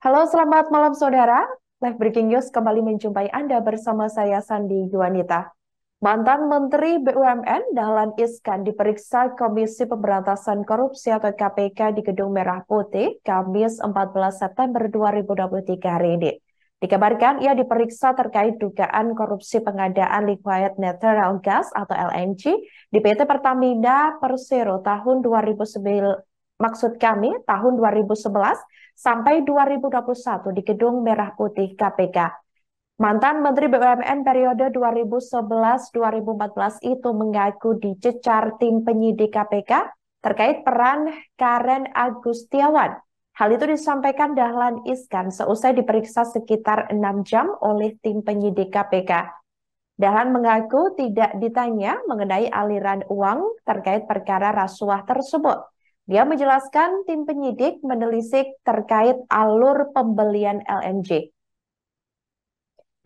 Halo, selamat malam saudara. Live Breaking News kembali menjumpai Anda bersama saya Sandi Yuanita. Mantan Menteri BUMN Dahlan Iskan diperiksa Komisi Pemberantasan Korupsi atau KPK di Gedung Merah Putih Kamis 14 September 2023 hari ini. Dikabarkan ia diperiksa terkait dugaan korupsi pengadaan liquid natural gas atau LNG di PT Pertamina Persero tahun 2009 maksud kami tahun 2011 sampai 2021 di Gedung Merah Putih KPK. Mantan Menteri BUMN periode 2011-2014 itu mengaku dicecar tim penyidik KPK terkait peran Karen Agustiawan. Hal itu disampaikan Dahlan Iskan seusai diperiksa sekitar 6 jam oleh tim penyidik KPK. Dahlan mengaku tidak ditanya mengenai aliran uang terkait perkara rasuah tersebut. Dia menjelaskan tim penyidik menelisik terkait alur pembelian LNG.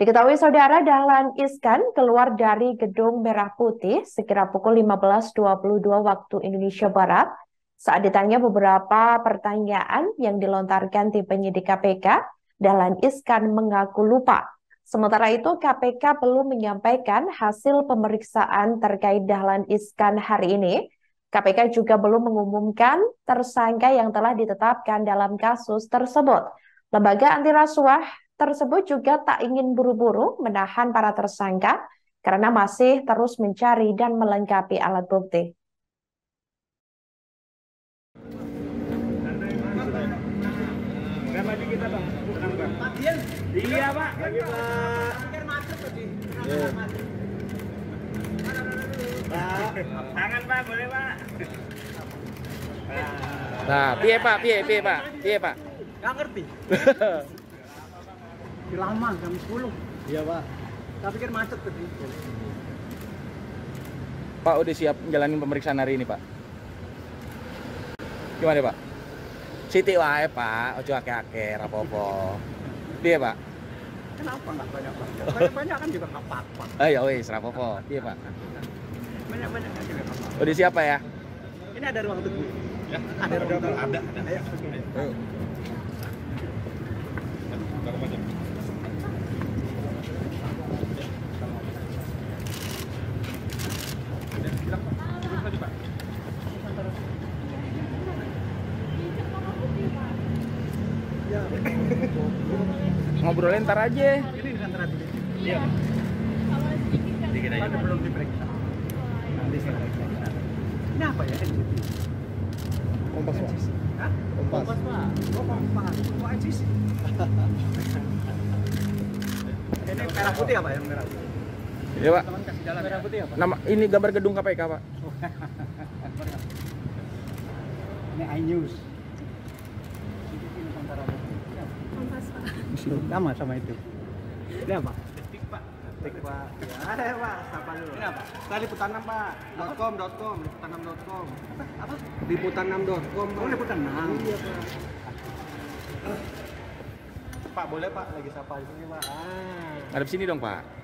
Diketahui saudara Dahlan Iskan keluar dari Gedung Merah Putih sekira pukul 15.22 waktu Indonesia Barat. Saat ditanya beberapa pertanyaan yang dilontarkan tim penyidik KPK, Dahlan Iskan mengaku lupa. Sementara itu KPK belum menyampaikan hasil pemeriksaan terkait Dahlan Iskan hari ini KPK juga belum mengumumkan tersangka yang telah ditetapkan dalam kasus tersebut. Lembaga anti rasuah tersebut juga tak ingin buru-buru menahan para tersangka karena masih terus mencari dan melengkapi alat bukti. Iya, Pak. Iya, Pak. Tangan Pak, boleh Pak. Nah, piye Pak? Piye piye Pak? Piye Pak? Enggak ngerti. Lama jam 10. Iya Pak. Saya pikir macet tadi. Pak udah siap menjalani pemeriksaan hari ini Pak? Gimana Pak? Siti wae Pak, ojo akeh-akeh apa-apa. Piye Pak? Kenapa enggak banyak-banyak? Banyak-banyak kan juga enggak apa-apa. Eh ya wis, apa-apa. Piye Pak? Banyak-banyak aja nggak apa-apa. Udah siapa ya? Ini ada ruang tunggu. Ya, ada ruang tunggu. Ada, ada. Ayo, oke. Yuk. Ngobrolin ntar aja. Ini di kantor Iya. Dikit aja. Belum diperiksa. Ini apa ya? Kompas pak. Hah? Kompas. Kompas pak. Oh kompas. Kok NCC? ini merah putih apa ya? Merah putih. Iya pak. Teman kasih jalan. Merah putih apa? Nama ini gambar gedung KPK pak. ini iNews. Kompas pak. Sama sama itu. Ini apa? Pak. Ya, ya Pak, sapa dulu. Ini apa? Kita liputan Pak. .com, .com, liputan6.com. Apa? Liputan6.com. Oh, liputan 6. Iya, Pak. Pak, boleh Pak lagi sapa di sini, Pak. Ah. Ada di sini dong Pak.